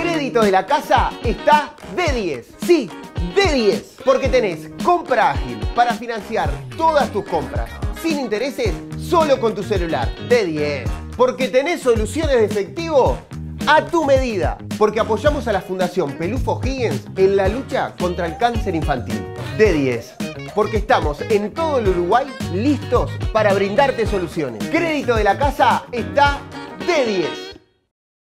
Crédito de la casa está de 10. Sí, de 10. Porque tenés compra ágil para financiar todas tus compras sin intereses solo con tu celular. De 10. Porque tenés soluciones de efectivo a tu medida. Porque apoyamos a la Fundación Pelufo Higgins en la lucha contra el cáncer infantil. De 10. Porque estamos en todo el Uruguay listos para brindarte soluciones. Crédito de la casa está de 10.